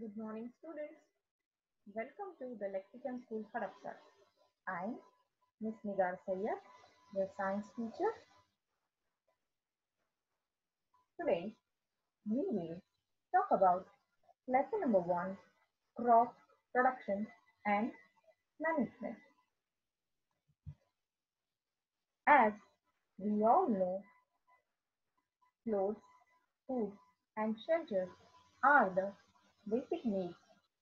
Good morning, students. Welcome to the Lexicon School Hadapsar. I'm Miss Nigar Sayyad, your science teacher. Today, we will talk about lesson number one, crop production and management. As we all know, clothes, food, and shelter are the basic needs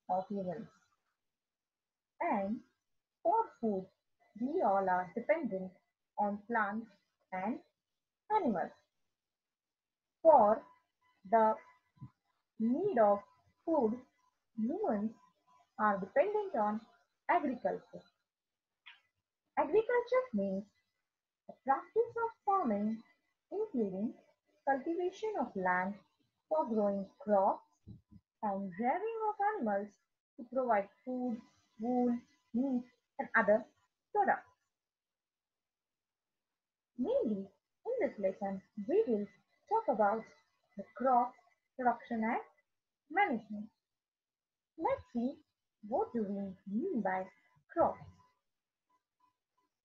of humans. And for food, we all are dependent on plants and animals. For the need of food, humans are dependent on agriculture. Agriculture means the practice of farming, including cultivation of land for growing crops and rearing of animals to provide food, wool, meat, and other products. Mainly, in this lesson, we will talk about the crop production and management. Let's see what do we mean by crops.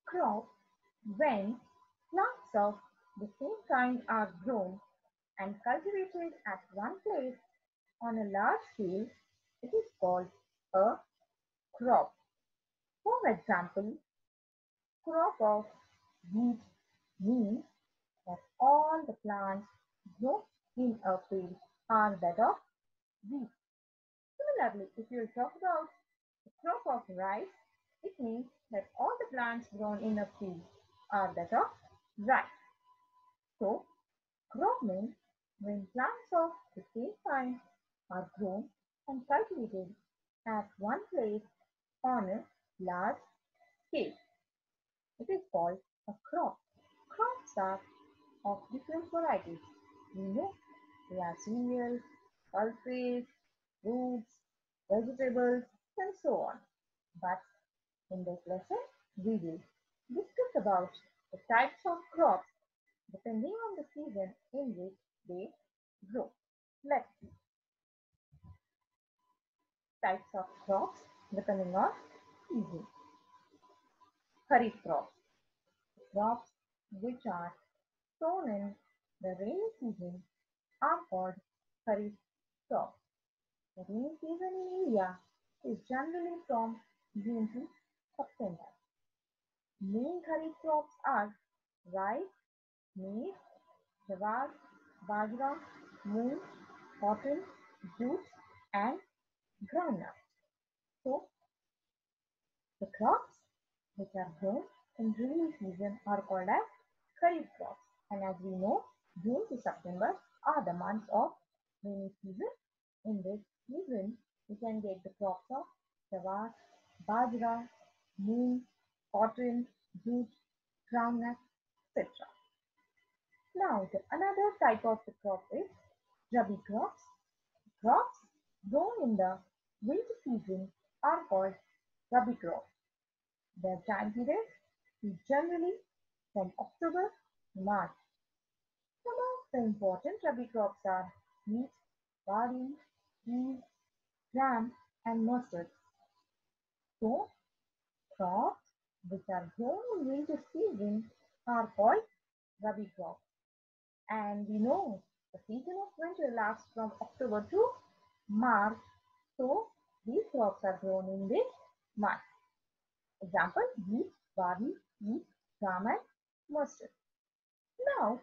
Crop when plants of the same kind are grown and cultivated at one place on a large scale, it is called a crop. For example, crop of wheat means that all the plants grown in a field are that of wheat. Similarly, if you talk about crop of rice, it means that all the plants grown in a field are that of rice. So, crop means when plants of the same kind are grown and cultivated at one place on a large scale. It is called a crop. Crops are of different varieties. We know they are cereals, pulses, fruits, vegetables, and so on. But in this lesson, we will discuss about the types of crops depending on the season in which they grow. Let's see. Types of crops depending on season. Kharif crops. Crops which are sown in the rainy season are called Kharif crops. The rainy season in India is generally from June to September. Main Kharif crops are rice, maize, jawar, bajra, moong, cotton, jute, and groundnut. So, the crops which are grown in rainy season are called as Kharif crops. And as we know, June to September are the months of rainy season. In this season, we can get the crops of jawar, bajra, moong, cotton, jute, groundnut, etc. Now, the another type of the crop is Rabi crops. Crops grown in the winter season are called Rabi crops. Their time period is generally from October to March. Some of the important Rabi crops are wheat, barley, peas, gram, and mustard. So, crops which are grown in winter season are called Rabi crops. And we know the season of winter lasts from October to March. So, these crops are grown in this month. Example, wheat, barley, wheat, gram and mustard. Now,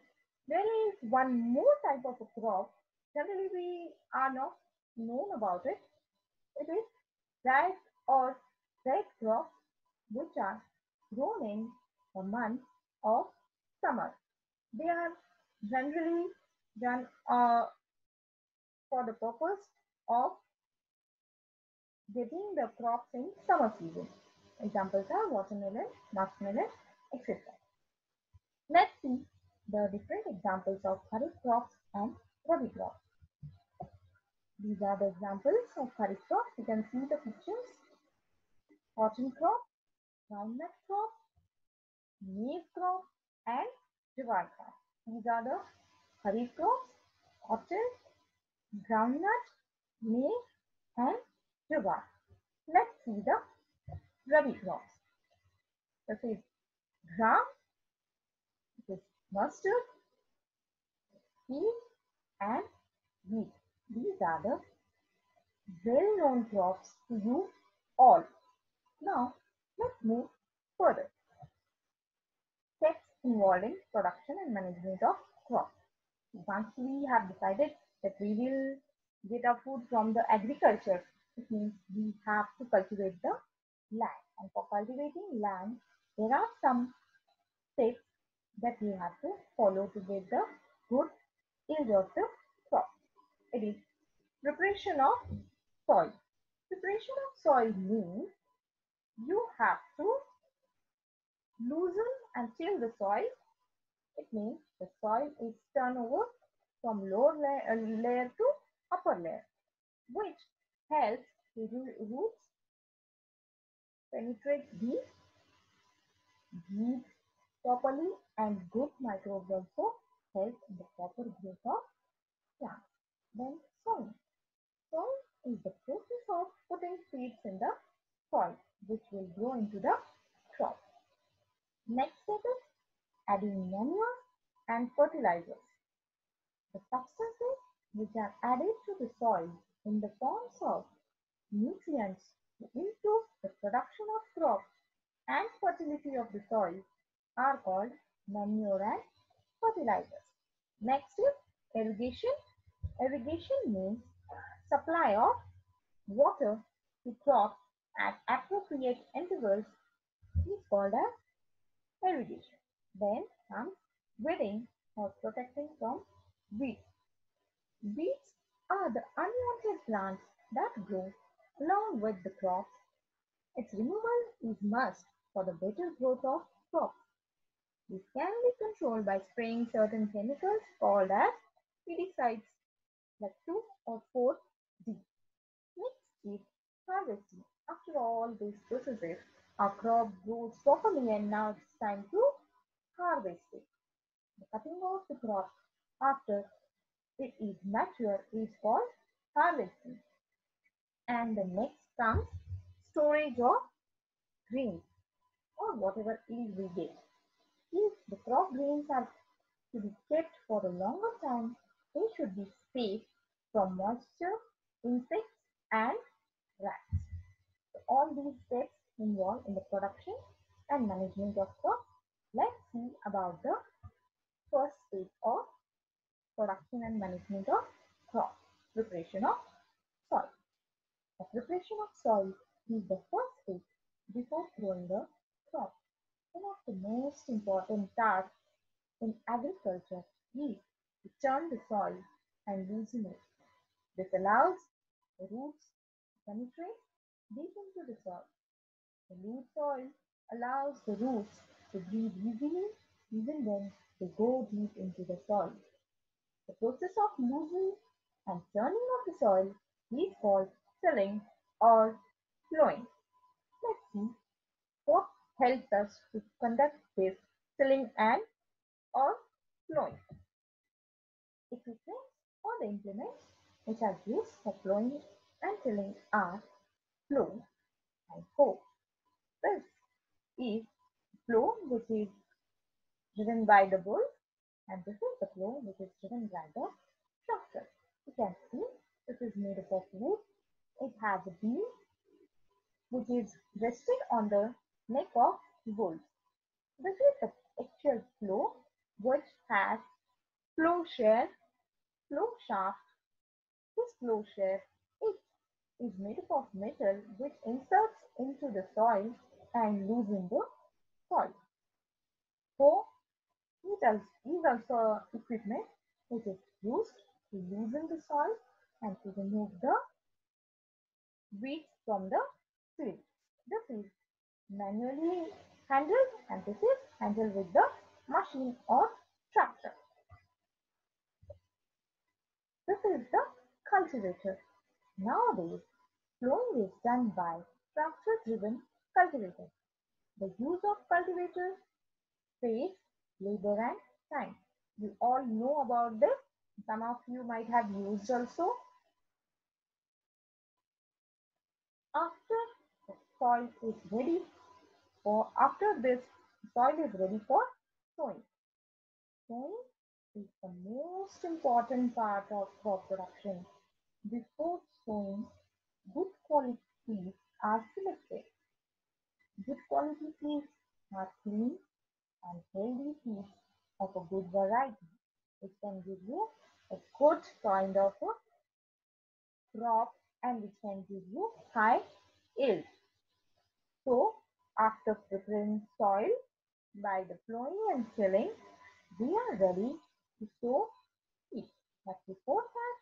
there is one more type of a crop. Generally, we are not known about it. It is rice or red crops which are grown in the month of summer. They are generally done uh, for the purpose of getting the crops in summer season. Examples are watermelon, muskmelon, etc. Let's see the different examples of kharif crops and rabi crops. These are the examples of kharif crops. You can see the pictures. Cotton crop, groundnut crop, maize crop, and jawar crop. These are the kharif crops, cotton, groundnut, maize, and jawar. Let's see the Rabi crops. This is gram, this is mustard, peas and wheat. These are the well-known crops to you all. Now, let's move further. Steps involving production and management of crops. Once we have decided that we will get our food from the agriculture, it means we have to cultivate the land. And for cultivating land, there are some steps that we have to follow to get the good yield of the crop. It is preparation of soil. Preparation of soil means you have to loosen and till the soil. It means the soil is turned over from lower layer, layer to upper layer, which helps the roots penetrate deep, breathe properly, and good microbes also help the proper growth of plants. Then soil. Soil is the process of putting seeds in the soil, which will grow into the crop. Next step is adding manure and fertilizers. The substances which are added to the soil in the forms of nutrients to improve the production of crops and fertility of the soil are called manure and fertilizers. Next is irrigation. Irrigation means supply of water to crops at appropriate intervals is called as irrigation. Then comes weeding or protecting from weeds. Weeds are the unwanted plants that grow along with the crops. Its removal is must for the better growth of crops. This can be controlled by spraying certain chemicals called as weedicides, like 2 or 4-D. Next is harvesting. After all these processes, our crop grows properly and now it's time to harvest it. The cutting of the crop after it is mature is called harvesting. And the next comes storage of grains or whatever is we get. If the crop grains are to be kept for a longer time, they should be safe from moisture, insects and rats. So all these steps involved in the production and management of crops. Let's see about the first stage of production and management of crop, preparation of soil. The preparation of soil is the first step before growing the crop. One of the most important tasks in agriculture is to turn the soil and loosen it. This allows the roots to penetrate deep into the soil. The loose soil allows the roots to breathe easily even when they go deep into the soil. The process of loosening and turning of the soil is called tilling or plowing. Let's see what helps us to conduct this tilling and or plowing. Equipment or the implements which are used for plowing and tilling are plow and hoe. This is plow which is driven by the bull and this is the plow which is driven by the tractor. You can see this is made up of wood. It has a beam which is rested on the neck of bulls. This is the actual plow which has plowshare, plow shaft. This plowshare it is made up of metal which inserts into the soil and loosens the soil. Hoe is also equipment which is used to loosen the soil and to remove the weeds from the field. This is manually handled and this is handled with the machine or tractor. This is the cultivator. Nowadays, plowing is done by tractor-driven cultivators. The use of cultivators saves labor and time. You all know about this. Some of you might have used also. After the soil is ready for after this soil is ready for sowing. Sowing is the most important part of crop production. Before sowing, good quality seeds are selected. Good quality seeds are clean and healthy seeds of a good variety. It can give you a good kind of a crop and which can give you high yield. So after preparing soil by the plowing and tilling, we are ready to sow seeds. But before that,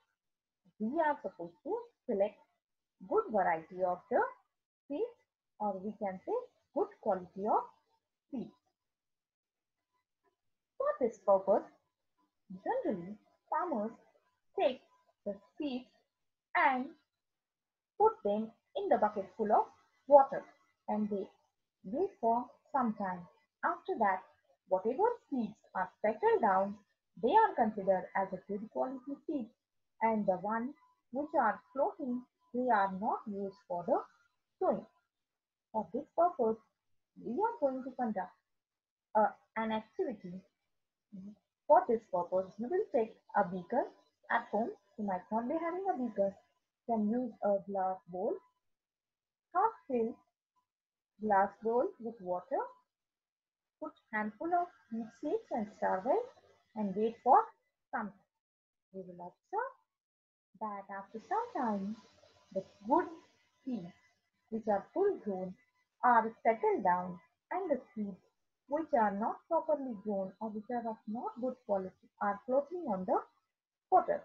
we are supposed to select good variety of the seeds or we can say good quality of seeds. For this purpose, generally farmers take the seeds and put them in the bucket full of water and they wait for some time. After that, whatever seeds are settled down, they are considered as a good quality seed and the ones which are floating, they are not used for the sowing. For this purpose, we are going to conduct uh, an activity. For this purpose, you will take a beaker at home. You might not be having a beaker. You can use a glass bowl, half fill glass bowl with water. Put handful of seed seeds and well and wait for some time. We will observe that after some time, the good seeds which are full grown are settled down and the seeds which are not properly grown or which are of not good quality are floating on the water.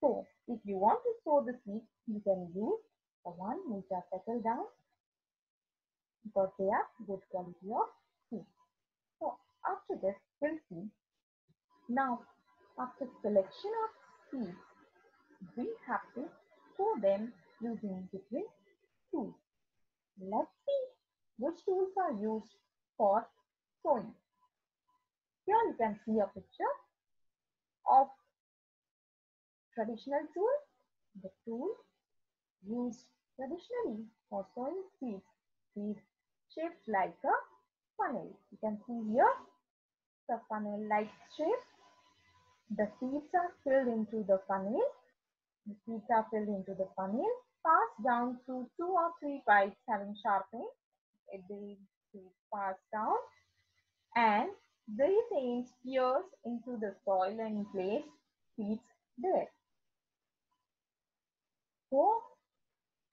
So, if you want to sow the seeds, you can use the one which are settled down because they are good quality of seeds. So, after this, we'll see. Now, after selection of seeds, we have to sow them using different tools. Let's see which tools are used for sowing. Here you can see a picture of traditional tool. The tool used traditionally for sowing seeds is shaped like a funnel. You can see here the funnel-like shape. The seeds are filled into the funnel. The seeds are filled into the funnel, passed down through two or three pipes having sharpening. The seeds passed down and these ends pierce into the soil and place seeds there. So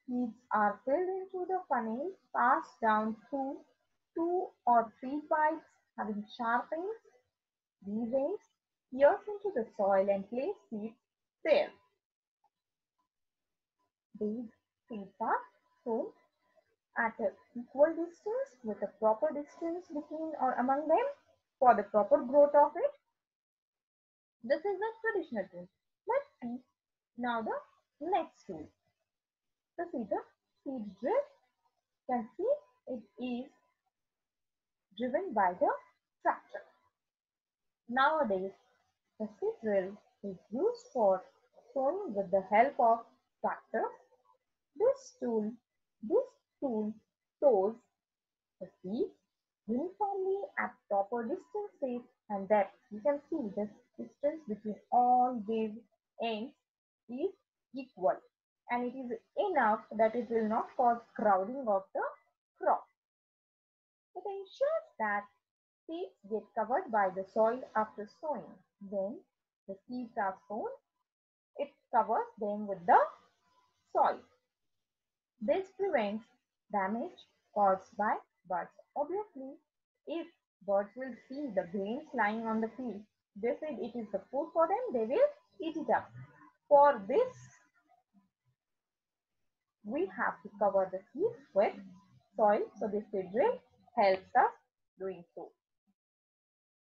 seeds are filled into the funnel, passed down through two or three pipes having sharp ends. These ends pierce into the soil and place seeds there. These seeds are sown at an equal distance with a proper distance between or among them for the proper growth of it. This is the traditional tool. Let's see now the next tool. The seed drill. You can see it is driven by the tractor. Nowadays, the seed drill is used for sowing with the help of tractor. This tool, this sows the seed uniformly at proper distances and depth. You can see the distance between all these ends is equal and it is enough that it will not cause crowding of the crop. It ensures that seeds get covered by the soil after sowing. When the seeds are sown, it covers them with the soil. This prevents damage caused by birds. Obviously, if birds will see the grains lying on the field, they said it is the food for them, they will eat it up. For this, we have to cover the seeds with soil. So this seed drill helps us doing so.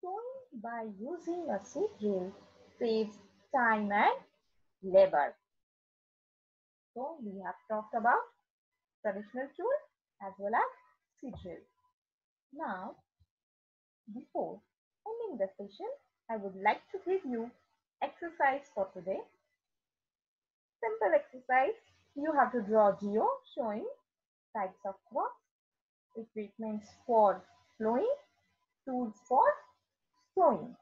Sowing by using a seed drill saves time and labor. So we have talked about traditional tool as well as drill. Now, before ending the session, I would like to give you exercise for today. Simple exercise. you have to draw geo showing types of crops, equipments for flowing, tools for sowing.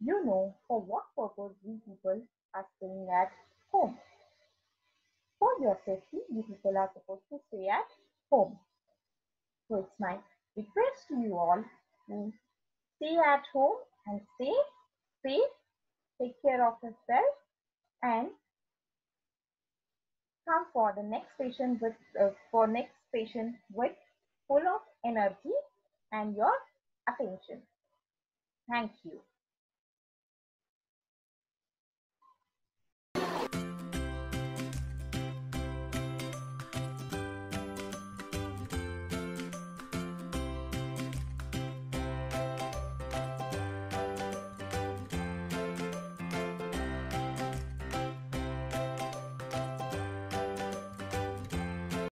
You know for what purpose we people are staying at home. For your safety, you people are supposed to stay at home. So it's my request to you all to stay at home and stay safe, take care of yourself and come for the next patient with uh, for next patient with full of energy and your attention. Thank you.